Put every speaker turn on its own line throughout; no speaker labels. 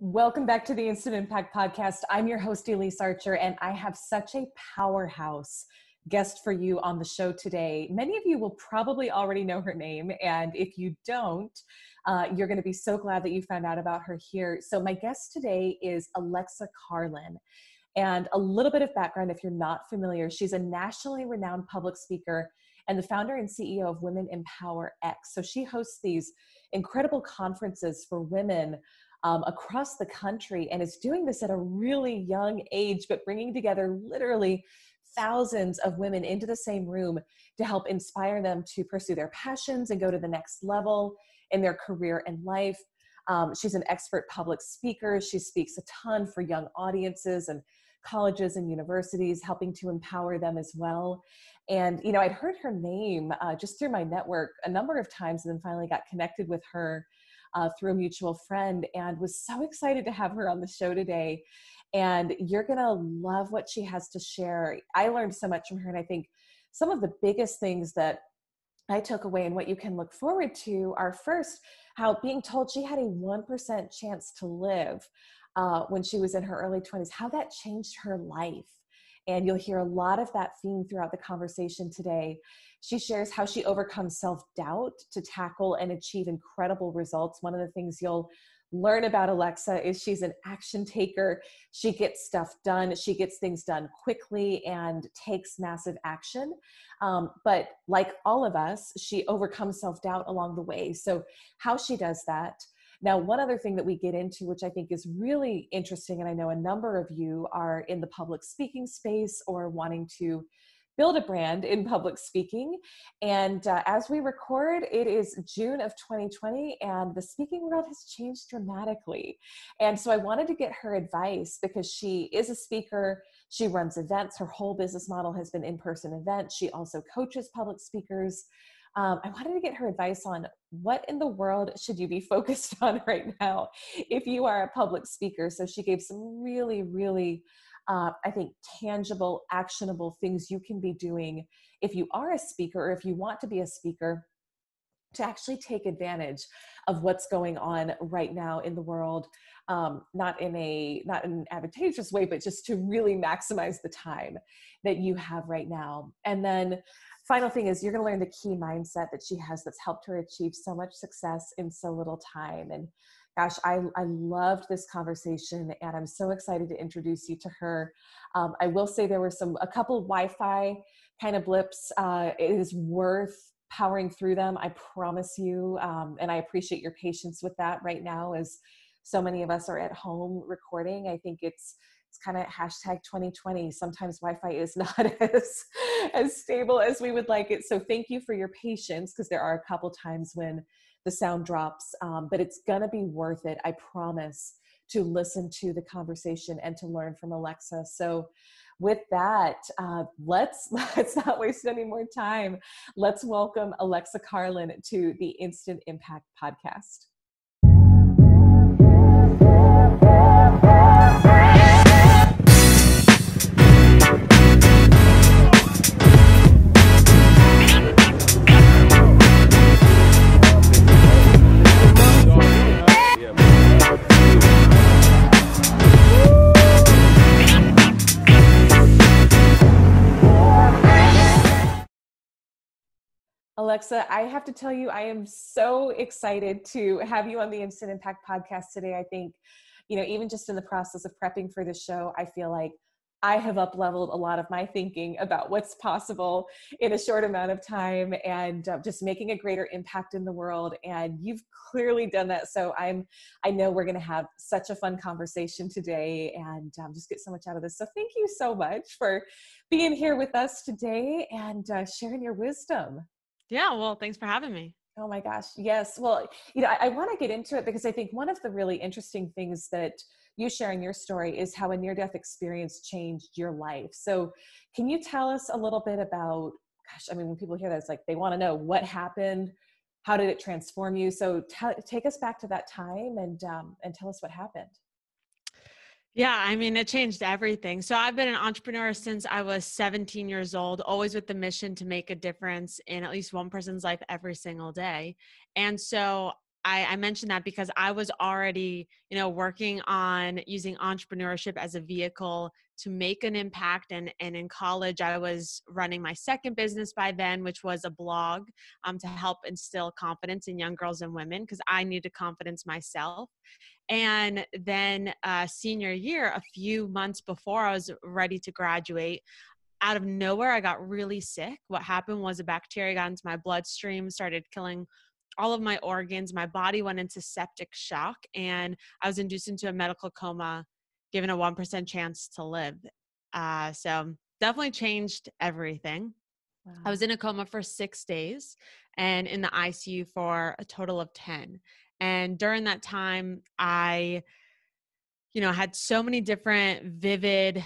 Welcome back to the Instant Impact Podcast. I'm your host, Elyse Archer, and I have such a powerhouse guest for you on the show today. Many of you will probably already know her name, and if you don't, uh, you're going to be so glad that you found out about her here. So, my guest today is Alexa Carlin. And a little bit of background if you're not familiar, she's a nationally renowned public speaker and the founder and CEO of Women Empower X. So, she hosts these incredible conferences for women um, across the country and is doing this at a really young age, but bringing together literally thousands of women into the same room to help inspire them to pursue their passions and go to the next level in their career and life. Um, she's an expert public speaker. She speaks a ton for young audiences and colleges and universities, helping to empower them as well. And, you know, I'd heard her name uh, just through my network a number of times and then finally got connected with her uh, through a mutual friend and was so excited to have her on the show today. And you're going to love what she has to share. I learned so much from her, and I think some of the biggest things that I took away and what you can look forward to are first, how being told she had a 1% chance to live uh, when she was in her early 20s, how that changed her life. And you'll hear a lot of that theme throughout the conversation today. She shares how she overcomes self doubt to tackle and achieve incredible results. One of the things you'll learn about Alexa is she's an action taker. She gets stuff done, she gets things done quickly and takes massive action. Um, but like all of us, she overcomes self doubt along the way. So, how she does that. Now, one other thing that we get into, which I think is really interesting, and I know a number of you are in the public speaking space or wanting to build a brand in public speaking. And uh, as we record, it is June of 2020, and the speaking world has changed dramatically. And so I wanted to get her advice because she is a speaker. She runs events. Her whole business model has been in person events. She also coaches public speakers. Um, I wanted to get her advice on what in the world should you be focused on right now if you are a public speaker. So she gave some really, really uh, I think, tangible, actionable things you can be doing if you are a speaker or if you want to be a speaker to actually take advantage of what's going on right now in the world um, not in a not in an advantageous way but just to really maximize the time that you have right now and then final thing is you're going to learn the key mindset that she has that's helped her achieve so much success in so little time and gosh, I, I loved this conversation and I'm so excited to introduce you to her. Um, I will say there were some, a couple Wi-Fi kind of blips. Uh, it is worth powering through them. I promise you. Um, and I appreciate your patience with that right now as so many of us are at home recording. I think it's, it's kind of hashtag 2020 sometimes wi-fi is not as as stable as we would like it so thank you for your patience because there are a couple times when the sound drops, um, but it's to be worth it, I promise, to listen to the conversation and to learn from Alexa. So, with that, uh, let's let's not waste any more time. Let's welcome Alexa Carlin to the Instant Impact Podcast. Alexa, I have to tell you, I am so excited to have you on the Instant Impact podcast today. I think, you know, even just in the process of prepping for the show, I feel like I have up leveled a lot of my thinking about what's possible in a short amount of time and uh, just making a greater impact in the world. And you've clearly done that. So I'm, I know we're going to have such a fun conversation today and um, just get so much out of this. So thank you so much for being here with us today and uh, sharing your wisdom.
Yeah, well, thanks for having me.
Oh my gosh. Yes. Well, you know, I, I want to get into it because I think one of the really interesting things that you sharing your story is how a near death experience changed your life. So, can you tell us a little bit about, gosh, I mean, when people hear that, it's like they want to know what happened, how did it transform you? So, t- take us back to that time and um, and tell us what happened.
Yeah, I mean, it changed everything. So I've been an entrepreneur since I was 17 years old, always with the mission to make a difference in at least one person's life every single day. And so I, I mentioned that because I was already, you know, working on using entrepreneurship as a vehicle to make an impact. And, and in college, I was running my second business by then, which was a blog um, to help instill confidence in young girls and women because I needed confidence myself. And then, uh, senior year, a few months before I was ready to graduate, out of nowhere, I got really sick. What happened was a bacteria got into my bloodstream, started killing all of my organs. My body went into septic shock, and I was induced into a medical coma, given a 1% chance to live. Uh, so, definitely changed everything. Wow. I was in a coma for six days and in the ICU for a total of 10. And during that time, I, you know, had so many different vivid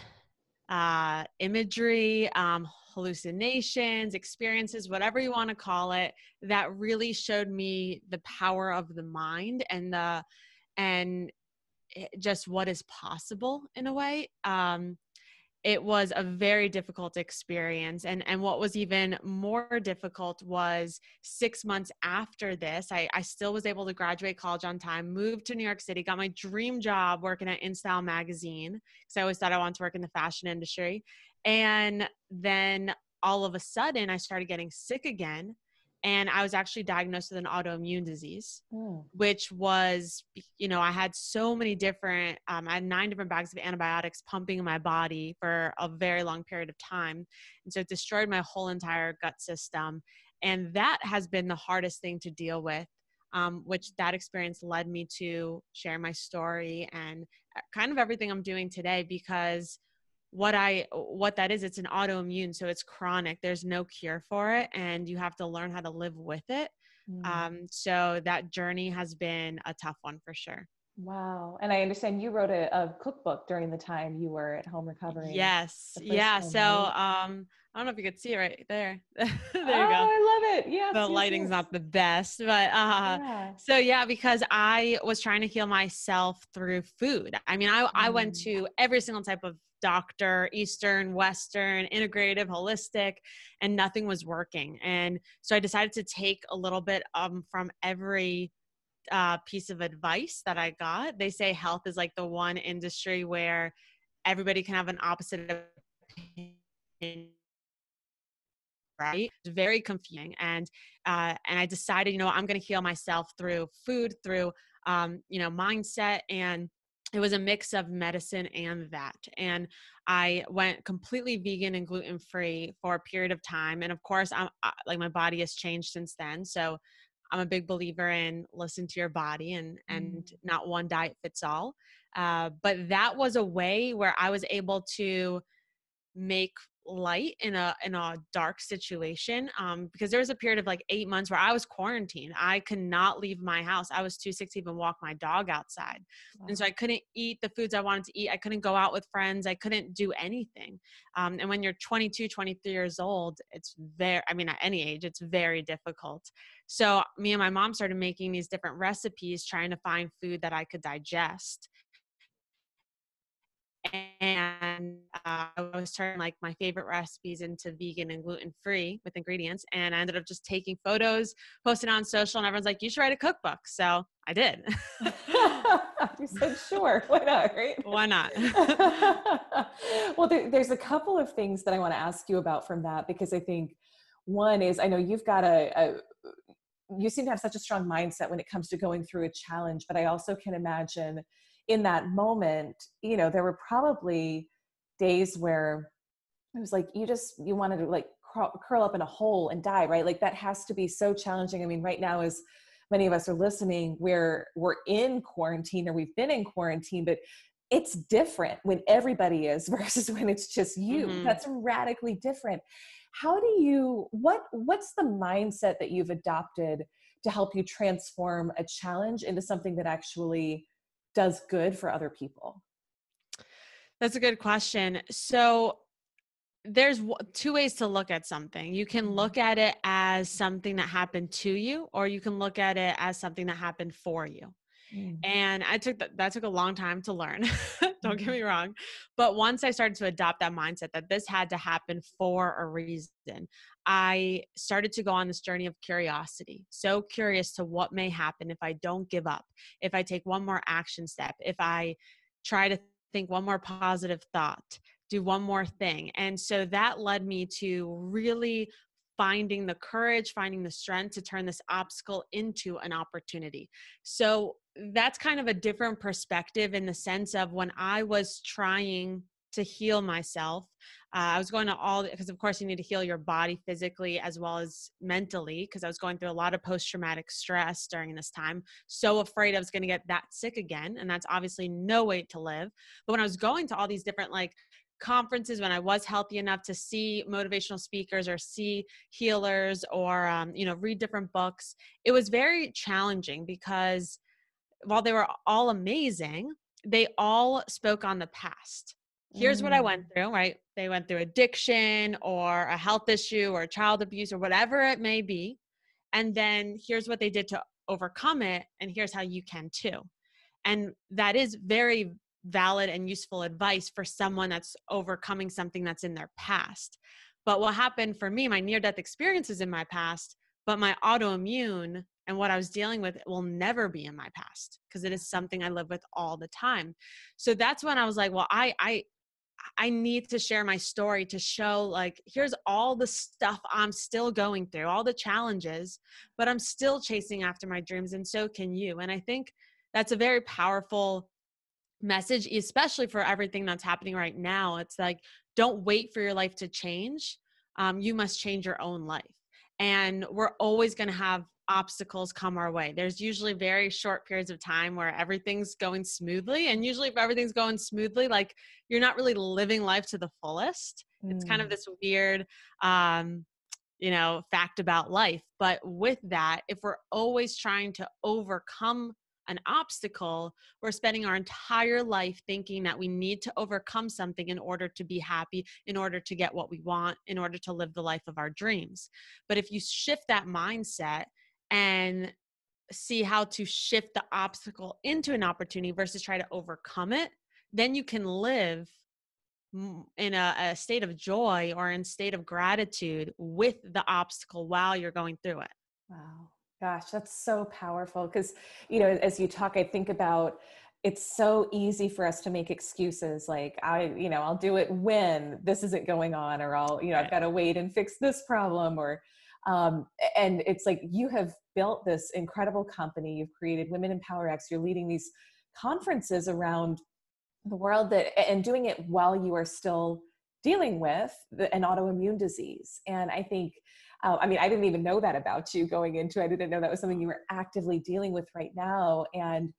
uh, imagery, um, hallucinations, experiences, whatever you want to call it, that really showed me the power of the mind and the and just what is possible in a way. Um, it was a very difficult experience and and what was even more difficult was six months after this i, I still was able to graduate college on time moved to new york city got my dream job working at InStyle magazine because i always thought i wanted to work in the fashion industry and then all of a sudden i started getting sick again and I was actually diagnosed with an autoimmune disease, mm. which was, you know, I had so many different, um, I had nine different bags of antibiotics pumping in my body for a very long period of time. And so it destroyed my whole entire gut system. And that has been the hardest thing to deal with, um, which that experience led me to share my story and uh, kind of everything I'm doing today because what i what that is it's an autoimmune so it's chronic there's no cure for it and you have to learn how to live with it mm. um, so that journey has been a tough one for sure
wow and i understand you wrote a, a cookbook during the time you were at home recovering
yes yeah time, so right? um I don't know if you could see it right there. there you oh, go.
I love it. Yeah.
The lighting's yes. not the best, but uh yeah. so yeah, because I was trying to heal myself through food. I mean, I mm. I went mm. to every single type of doctor, Eastern, Western, integrative, holistic, and nothing was working. And so I decided to take a little bit um, from every uh, piece of advice that I got. They say health is like the one industry where everybody can have an opposite opinion right it's very confusing and uh, and i decided you know i'm going to heal myself through food through um, you know mindset and it was a mix of medicine and that. And I went completely vegan and gluten free for a period of time. And of course, I'm I, like my body has changed since then. So I'm a big believer in listen to your body and and mm. not one diet fits all. Uh, but that was a way where I was able to make light in a in a dark situation um because there was a period of like eight months where i was quarantined. I could not leave my house. I was too sick to even walk my dog outside. Wow. and so i couldn't eat the foods i wanted to eat. I couldn't go out with friends. I couldn't do anything. Um, and when you're 22 23 years old it's very i mean at any age it's very difficult. So me and my mom started making these different recipes trying to find food that i could digest and uh, I was turning like my favorite recipes into vegan and gluten free with ingredients. And I ended up just taking photos, posting on social, and everyone's like, "You should write a cookbook." So I did.
you said, "Sure, why not?" Right?
Why not?
well, there, there's a couple of things that I want to ask you about from that because I think one is I know you've got a, a you seem to have such a strong mindset when it comes to going through a challenge, but I also can imagine in that moment, you know, there were probably days where it was like you just you wanted to like curl up in a hole and die, right? Like that has to be so challenging. I mean, right now as many of us are listening, we're we're in quarantine or we've been in quarantine, but it's different when everybody is versus when it's just you. Mm-hmm. That's radically different. How do you what what's the mindset that you've adopted to help you transform a challenge into something that actually does good for other people?
That's a good question. So there's two ways to look at something. You can mm-hmm. look at it as something that happened to you, or you can look at it as something that happened for you. Mm. And I took that, that took a long time to learn. Don't get mm-hmm. me wrong. But once I started to adopt that mindset that this had to happen for a reason, I started to go on this journey of curiosity. So curious to what may happen if I don't give up, if I take one more action step, if I try to think one more positive thought, do one more thing. And so that led me to really finding the courage, finding the strength to turn this obstacle into an opportunity. So that's kind of a different perspective in the sense of when I was trying to heal myself. Uh, I was going to all because, of course, you need to heal your body physically as well as mentally. Because I was going through a lot of post traumatic stress during this time, so afraid I was going to get that sick again, and that's obviously no way to live. But when I was going to all these different like conferences when I was healthy enough to see motivational speakers or see healers or um, you know read different books, it was very challenging because while they were all amazing, they all spoke on the past. Here's mm. what I mm. went through, right? They went through addiction or a health issue or child abuse or whatever it may be. And then here's what they did to overcome it. And here's how you can too. And that is very valid and useful advice for someone that's overcoming something that's in their past. But what happened for me, my near death experiences in my past, but my autoimmune and what I was dealing with will never be in my past because it is something I live with all the time. So that's when I was like, well, I I I need to share my story to show like here's all the stuff I'm still going through, all the challenges, but I'm still chasing after my dreams and so can you. And I think that's a very powerful message, especially for everything that's happening right now. It's like, don't wait for your life to change. Um, you must change your own life. And we're always going to have obstacles come our way. There's usually very short periods of time where everything's going smoothly. And usually, if everything's going smoothly, like you're not really living life to the fullest. Mm. It's kind of mm. this weird, um, you know, fact about life. But with that, if we're always trying to overcome an obstacle, we're spending our entire life thinking that we need to overcome something in order to be happy, in order to get what we want, in order to live the life of our dreams. But if you shift that mindset and see how to shift the obstacle into an opportunity versus try to overcome it, then you can live in a, a state of joy or in state of gratitude with the obstacle while you're going through it.
Wow. Gosh, that's so powerful. Because, you know, as you talk, I think about it's so easy for us to make excuses like i you know i'll do it when this isn't going on or i'll you know i've got to wait and fix this problem or um, and it's like you have built this incredible company. You've created Women Empower X. You're leading these conferences around the world that and doing it while you are still dealing with an autoimmune disease. And i think uh, I mean, I didn't even know that about you going into. I didn't know that was something you were actively dealing with right now, and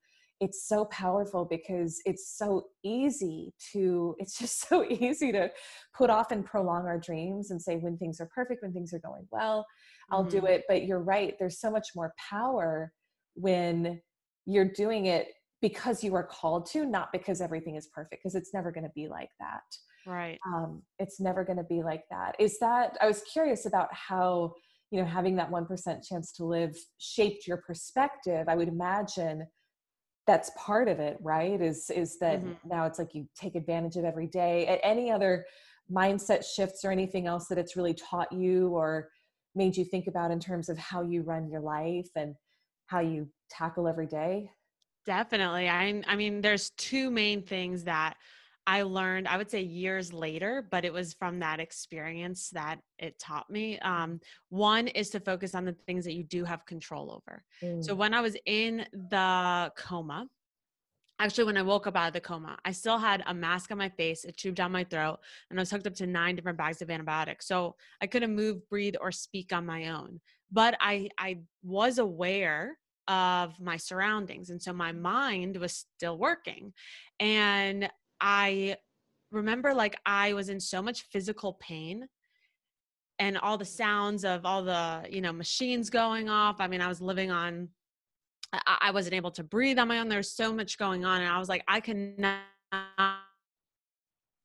it's so powerful because it's so easy to. It's just so easy to put off and prolong our dreams and say when things are perfect, when things are going well, I'll mm-hmm. do it. But you're right. There's so much more power when you're doing it because you are called to, not because everything is perfect. Because it's never going to be like that.
Right.
Um, it's never going to be like that. Is that, I was curious about how, you know, having that 1% chance to live shaped your perspective. I would imagine that's part of it, right? Is, is that mm-hmm. now it's like you take advantage of every day. At any other mindset shifts or anything else that it's really taught you or made you think about in terms of how you run your life and how you tackle every day?
Definitely. I I mean there's two main things that I learned, I would say years later, but it was from that experience that it taught me. Um, one is to focus on the things that you do have control over. Mm. So when I was in the coma, actually when I woke up out of the coma, I still had a mask on my face, a tube down my throat, and I was hooked up to nine different bags of antibiotics. So I couldn't move, breathe, or speak on my own. But I I was aware of my surroundings. And so my mind was still working. And I remember like I was in so much physical pain and all the sounds of all the, you know, machines going off. I mean, I was living on I, I wasn't able to breathe on my own. There's so much going on. And I was like, I cannot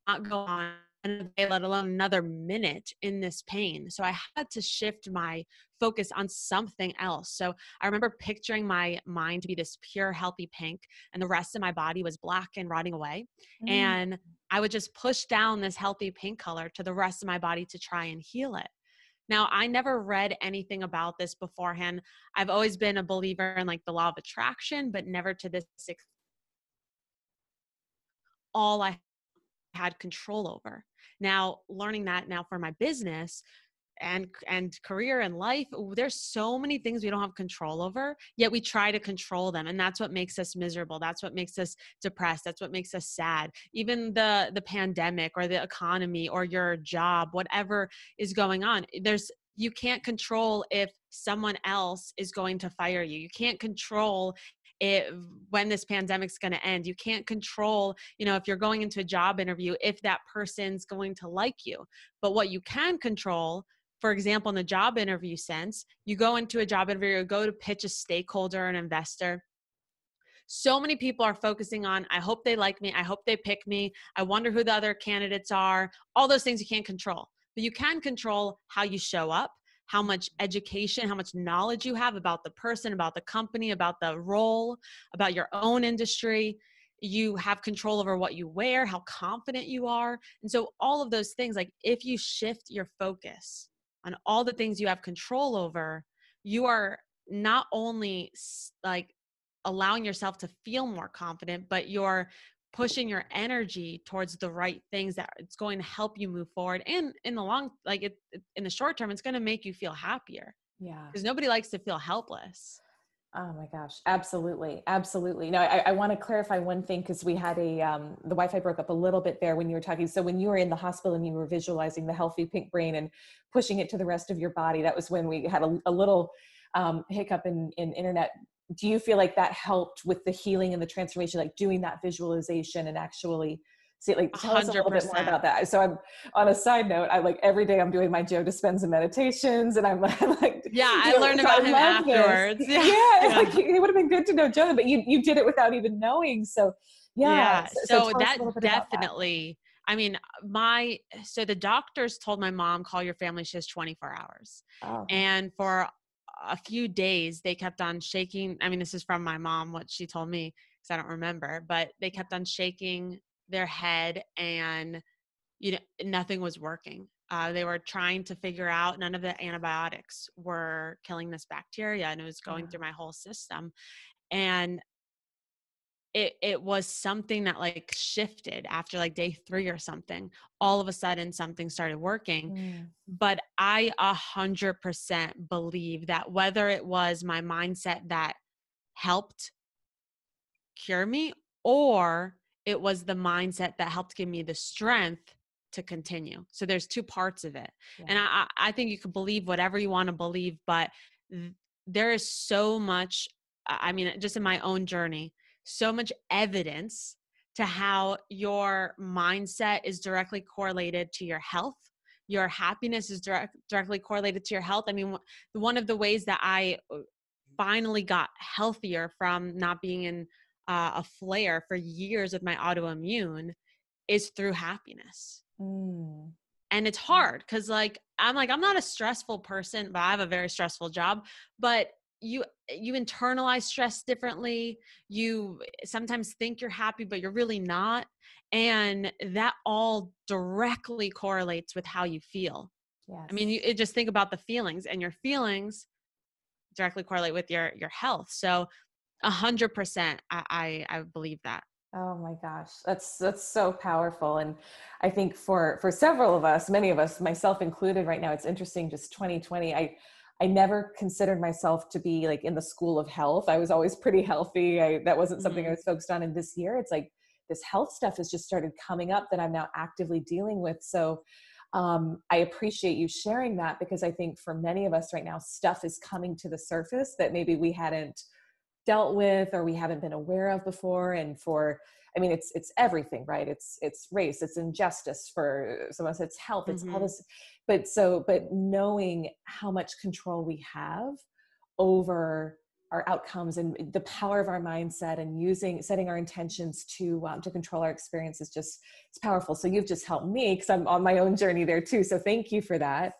not go on day, let alone another minute in this pain. So I had to shift my focus on something else. So I remember picturing my mind to be this pure, healthy pink, and the rest of my body was black and rotting away. Mm. And I would just push down this healthy pink color to the rest of my body to try and heal it. Now, I never read anything about this beforehand. I've always been a believer in like the law of attraction, but never to this extent. All I had control over. Now, learning that now for my business, and and career and life there's so many things we don't have control over yet we try to control them and that's what makes us miserable that's what makes us depressed that's what makes us sad even the the pandemic or the economy or your job whatever is going on there's you can't control if someone else is going to fire you you can't control it, when this pandemic's going to end you can't control you know if you're going into a job interview if that person's going to like you. But what you can control for example in the job interview sense you go into a job interview or go to pitch a stakeholder an investor. So many people are focusing on i hope they like me i hope they pick me i wonder who the other candidates are all those things you can't control. But you can control how you show up how much education, how much knowledge you have about the person, about the company, about the role, about your own industry. You have control over what you wear, how confident you are. And so, all of those things, like if you shift your focus on all the things you have control over, you are not only like allowing yourself to feel more confident, but you're pushing your energy towards the right things that it's going to help you move forward and in the long like it, in the short term it's going to make you feel happier
yeah.
because nobody likes to feel helpless.
Oh my gosh absolutely absolutely. Now i, I want to clarify one thing because we had a um, the wi-fi broke up a little bit there when you were talking. So when you were in the hospital and you were visualizing the healthy pink brain and pushing it to the rest of your body that was when we had a, a little um, hiccup in, in internet do you feel like that helped with the healing and the transformation like doing that visualization and actually see like tell 100%. us a little bit more about that so i'm on a side note i like every day i'm doing my joe dispenza meditations and i'm like
yeah i know, learned about him afterwards
yeah, yeah, yeah. like it would have been good to know joe but you you did it without even knowing so yeah,
yeah. so, so that definitely. I mean, my so the doctors told my mom call your family. She has 24 hours, oh. and for a few days they kept on shaking i mean this is from my mom what she told me because i don't remember but they kept on shaking their head and you know nothing was working uh, they were trying to figure out none of the antibiotics were killing this bacteria and it was going yeah. through my whole system and it it was something that like shifted after like day three or something all of a sudden something started working mm. but i a hundred percent believe that whether it was my mindset that helped cure me or it was the mindset that helped give me the strength to continue so there's two parts of it yeah. and i i think you can believe whatever you want to believe but th- there is so much i mean just in my own journey so much evidence to how your mindset is directly correlated to your health. Your happiness is direct, directly correlated to your health. I mean one of the ways that i uh, finally got healthier from not being in uh, a flare for years with my autoimmune is through happiness. Mm. and it's hard because like i'm like i'm not a stressful person but i have a very stressful job. But you you internalize stress differently you eh, sometimes think you're happy but you're really not and that all directly correlates with how you feel yes. i mean you eh, just think about the feelings and your feelings directly correlate with your your health so a hundred percent i i believe that
Oh my gosh, that's that's so powerful, and I think for for several of us, many of us, myself included, right now, it's interesting. Just 2020, I I never considered myself to be like in the school of health. I was always pretty healthy. I, that wasn't something mm-hmm. I was focused on. And this year, it's like this health stuff has just started coming up that I'm now actively dealing with. So um, I appreciate you sharing that because I think for many of us right now, stuff is coming to the surface that maybe we hadn't dealt with or we haven't been aware of before. And for I mean, it's it's everything, right? It's it's race, it's injustice for some of us, it's health, it's mm-hmm. all this. But so, but knowing how much control we have over our outcomes and the power of our mindset and using setting our intentions to um, to control our experience is just it's powerful so you've just helped me because i'm on my own journey there too so thank you for that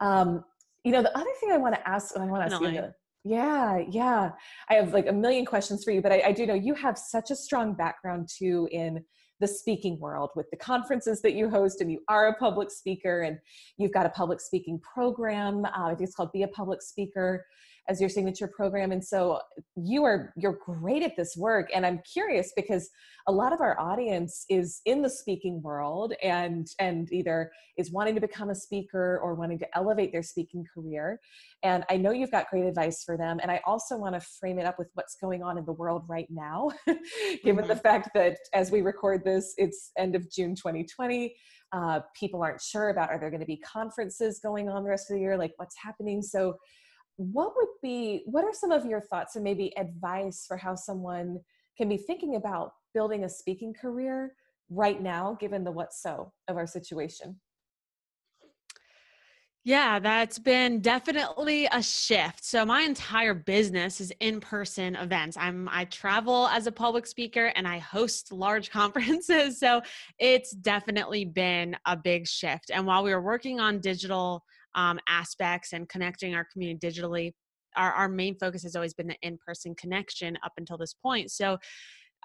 um, you know the other thing i want to ask i want to ask you yeah yeah. I have like a million questions for you but I, I do know you have such a strong background too in the speaking world with the conferences that you host and you are a public speaker and you've got a public speaking program uh, i think it's called be a public speaker as your signature program and so you are you're great at this work and i'm curious because a lot of our audience is in the speaking world and and either is wanting to become a speaker or wanting to elevate their speaking career and i know you've got great advice for them and i also want to frame it up with what's going on in the world right now given mm-hmm. the fact that as we record this it's end of june 2020 uh, people aren't sure about are there going to be conferences going on the rest of the year like what's happening so what would be what are some of your thoughts and maybe advice for how someone can be thinking about building a speaking career right now given the what so of our situation
yeah, that's been definitely a shift. So my entire business is in-person events. I'm I travel as a public speaker and I host large conferences. So it's definitely been a big shift. And while we were working on digital um, aspects and connecting our community digitally. Our, our main focus has always been the in person connection up until this point. So,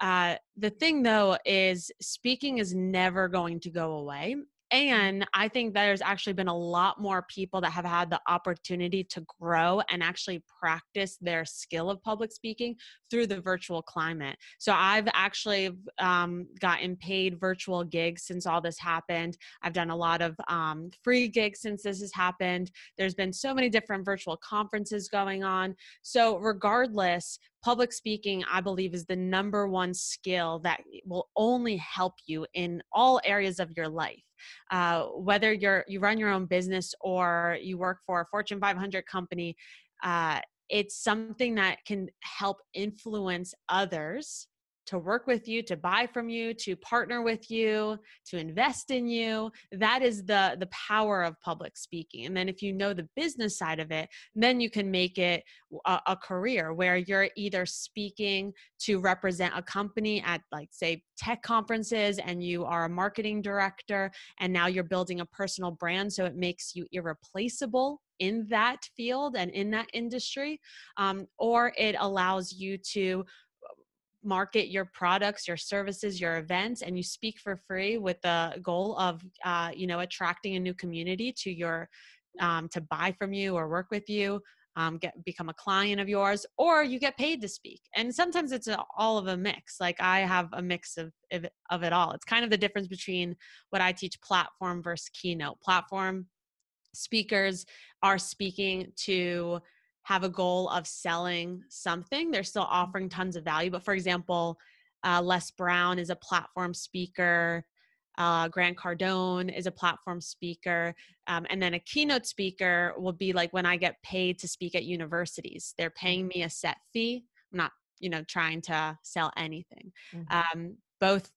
uh, the thing though is speaking is never going to go away. And I think there's actually been a lot more people that have had the opportunity to grow and actually practice their skill of public speaking through the virtual climate. So I've actually um, gotten paid virtual gigs since all this happened. I've done a lot of um, free gigs since this has happened. There's been so many different virtual conferences going on. So, regardless, public speaking, I believe, is the number one skill that will only help you in all areas of your life. Uh, whether you're you run your own business or you work for a fortune 500 company uh, it's something that can help influence others to work with you to buy from you to partner with you to invest in you. That is the the power of public speaking. And then if you know the business side of it then you can make it a, a career where you're either speaking to represent a company at like say tech conferences and you are a marketing director and now you're building a personal brand so it makes you irreplaceable in that field and in that industry um, or it allows you to market your products your services your events and you speak for free with the goal of uh, you know attracting a new community to your um, to buy from you or work with you um, get become a client of yours or you get paid to speak. And sometimes it's a, all of a mix. Like i have a mix of, of of it all. It's kind of the difference between what i teach platform versus keynote platform. Speakers are speaking to have a goal of selling something. They're still mm-hmm. offering tons of value. But for example, uh, Les Brown is a platform speaker. Uh, Grant Cardone is a platform speaker. Um, and then a keynote speaker will be like when I get paid to speak at universities. They're paying mm-hmm. me a set fee. I'm not, you know, trying to sell anything. Mm-hmm. Um, both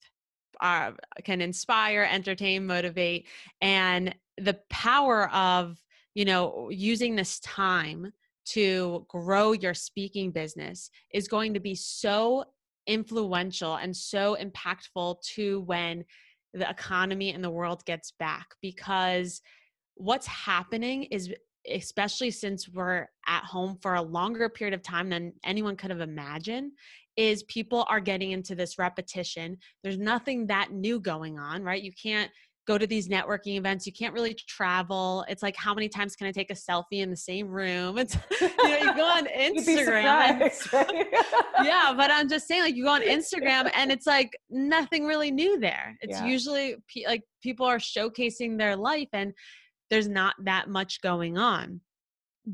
are, can inspire, entertain, motivate. And the power of, you know, using this time to grow your speaking business is going to be so influential and so impactful to when the economy and the world gets back because what's happening is especially since we're at home for a longer period of time than anyone could have imagined is people are getting into this repetition. There's nothing that new going on right? You can't go to these networking events. You can't really travel. It's like how many times can I take a selfie in the same room? It's you know, you go on Instagram. And, yeah, but I'm just saying, like you go on Instagram and it's like nothing really new there. It's yeah. usually like people are showcasing their life and there's not that much going on.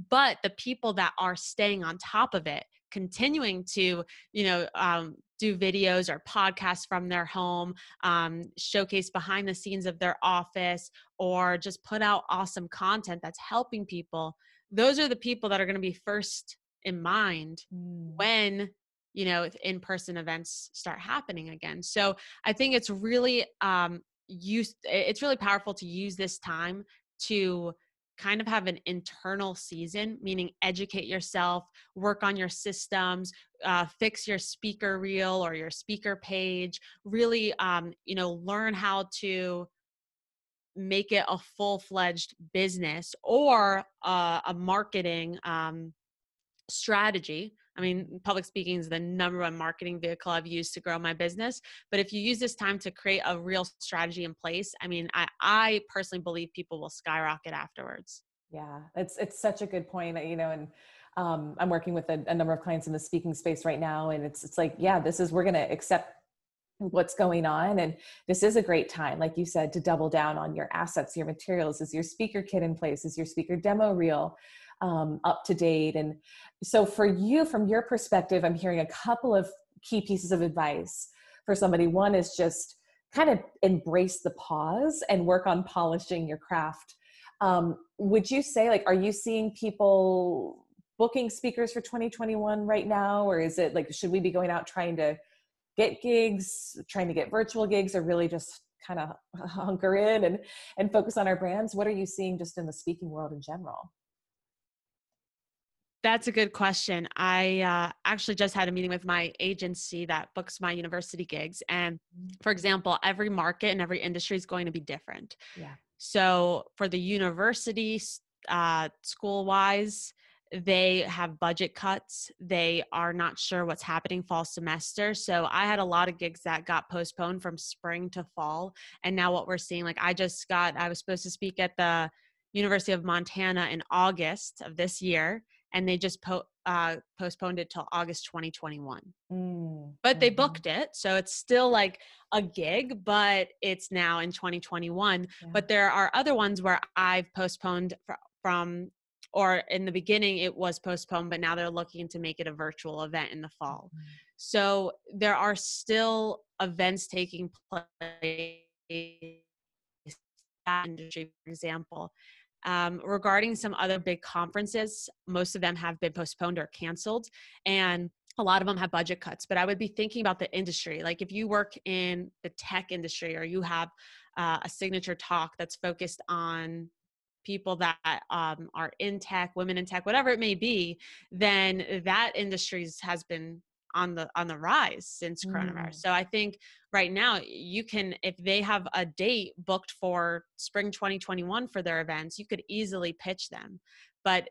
But the people that are staying on top of it, continuing to, you know, um, do videos or podcasts from their home, um, showcase behind the scenes of their office, or just put out awesome content that's helping people. Those are the people that are going to be first in mind mm. when you know in-person events start happening again so i think it's really um use it's really powerful to use this time to kind of have an internal season, meaning educate yourself, work on your systems, uh, fix your speaker reel or your speaker page, really, um, you know, learn how to make it a full-fledged business or uh, a marketing um, strategy I mean, public speaking is the number one marketing vehicle I've used to grow my business. But if you use this time to create a real strategy in place, I mean, I, I personally believe people will skyrocket afterwards.
Yeah, it's it's such a good point. You know, and um, I'm working with a, a number of clients in the speaking space right now, and it's it's like, yeah, this is we're going to accept what's going on and this is a great time like you said to double down on your assets your materials is your speaker kit in place is your speaker demo reel um, up to date. And so, for you, from your perspective, I'm hearing a couple of key pieces of advice for somebody. One is just kind of embrace the pause and work on polishing your craft. Um, would you say, like, are you seeing people booking speakers for 2021 right now, or is it like, should we be going out trying to get gigs, trying to get virtual gigs, or really just kind of hunker in and and focus on our brands? What are you seeing just in the speaking world in general?
That's a good question. I uh, actually just had a meeting with my agency that books my university gigs. And for example, every market and every industry is going to be different.
Yeah.
So for the university, uh, school wise, they have budget cuts. They are not sure what's happening fall semester. So I had a lot of gigs that got postponed from spring to fall. And now what we're seeing, like I just got, I was supposed to speak at the University of Montana in August of this year and they just po- uh, postponed it till August 2021. Mm, but they mm-hmm. booked it, so it's still like a gig, but it's now in 2021. Yeah. But there are other ones where I've postponed fr- from, or in the beginning it was postponed, but now they're looking to make it a virtual event in the fall. Mm. So there are still events taking place. In industry, for example, um, regarding some other big conferences, most of them have been postponed or canceled. And a lot of them have budget cuts, but I would be thinking about the industry. Like if you work in the tech industry or you have uh, a signature talk that's focused on people that um, are in tech, women in tech, whatever it may be, then that industry has been on the on the rise since coronavirus. Mm. So I think right now you can if they have a date booked for spring 2021 for their events, you could easily pitch them. But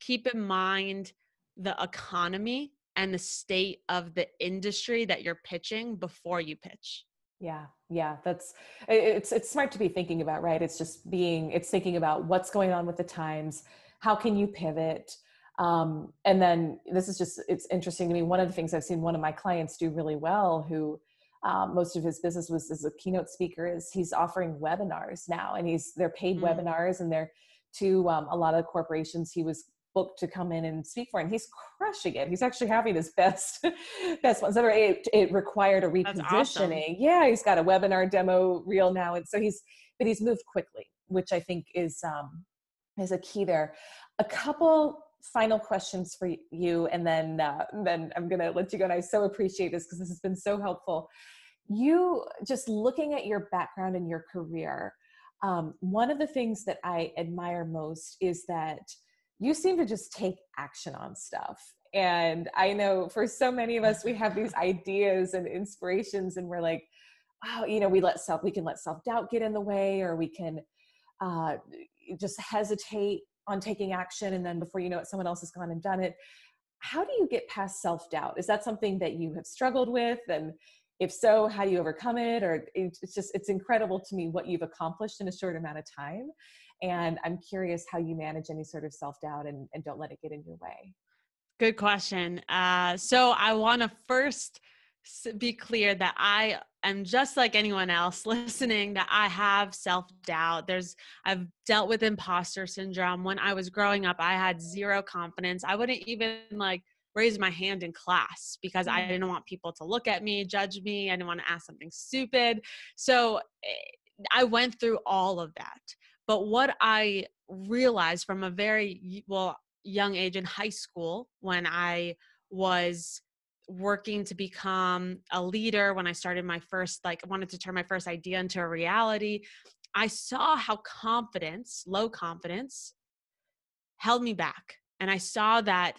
keep in mind the economy and the state of the industry that you're pitching before you pitch.
Yeah, yeah, that's it's it's smart to be thinking about, right? It's just being it's thinking about what's going on with the times, how can you pivot? Um, and then this is just, it's interesting to me. One of the things I've seen one of my clients do really well, who um, most of his business was as a keynote speaker, is he's offering webinars now, and he's they're paid mm. webinars, and they're to um, a lot of the corporations. He was booked to come in and speak for, and he's crushing it. He's actually having his best best ones. Ever. It, it required a repositioning. Awesome. Yeah, he's got a webinar demo reel now, and so he's but he's moved quickly, which I think is um, is a key there. A couple final questions for you and then uh, then i'm going to let you go and i so appreciate this because this has been so helpful. You just looking at your background and your career um, one of the things that i admire most is that you seem to just take action on stuff. And i know for so many of us we have these ideas and inspirations and we're like wow you know we let self we can let self-doubt get in the way or we can uh, just hesitate on taking action and then before you know it someone else has gone and done it. How do you get past self-doubt? Is that something that you have struggled with? And if so how do you overcome it? Or it's just it's incredible to me what you've accomplished in a short amount of time. And i'm curious how you manage any sort of self-doubt and, and don't let it get in your way.
Good question. Uh, so i want to first be clear that I am just like anyone else listening that I have self-doubt. There's I've dealt with imposter syndrome. When I was growing up, I had zero confidence. I wouldn't even like raise my hand in class because I mm. didn't want people to look at me, judge me. I didn't want to ask something stupid. So eh, I went through all of that. But what I realized from a very well young age in high school when I was working to become a leader when i started my first like wanted to turn my first idea into a reality i saw how confidence low confidence held me back. And I saw that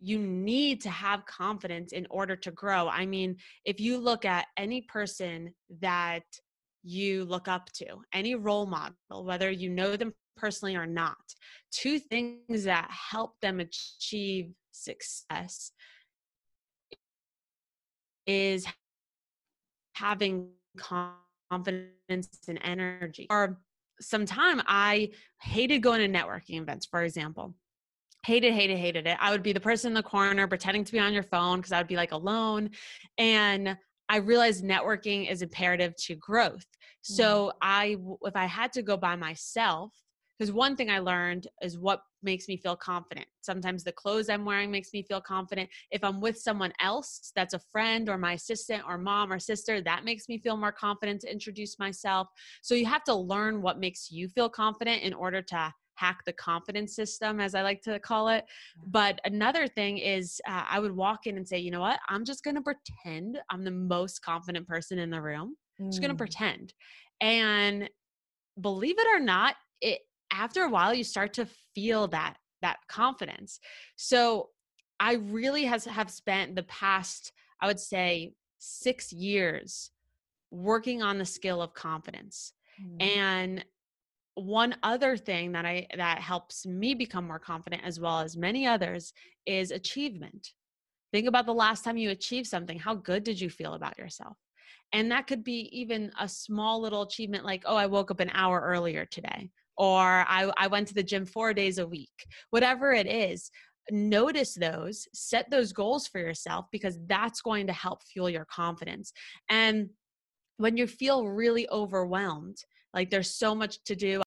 you need to have confidence in order to grow. I mean, if you look at any person that you look up to, any role model, whether you know them personally or not, two things that help them achieve success is having confidence and energy. Or some time I hated going to networking events, for example hated hated hated it i would be the person in the corner pretending to be on your phone because i would be like alone and i realized networking is imperative to growth so mm-hmm. i if i had to go by myself because one thing i learned is what makes me feel confident sometimes the clothes i'm wearing makes me feel confident if i'm with someone else that's a friend or my assistant or mom or sister that makes me feel more confident to introduce myself so you have to learn what makes you feel confident in order to hack the confidence system, as I like to call it. But another thing is, uh, I would walk in and say, you know what? I'm just going to pretend I'm the most confident person in the room. Mm. Just going to pretend. And believe it or not, it after a while you start to feel that that confidence. So I really has have spent the past, I would say, six years working on the skill of confidence. Mm. And one other thing that i that helps me become more confident as well as many others is achievement think about the last time you achieved something how good did you feel about yourself and that could be even a small little achievement like oh i woke up an hour earlier today or i, I went to the gym four days a week whatever it is notice those set those goals for yourself because that's going to help fuel your confidence. And when you feel really overwhelmed like there's so much to do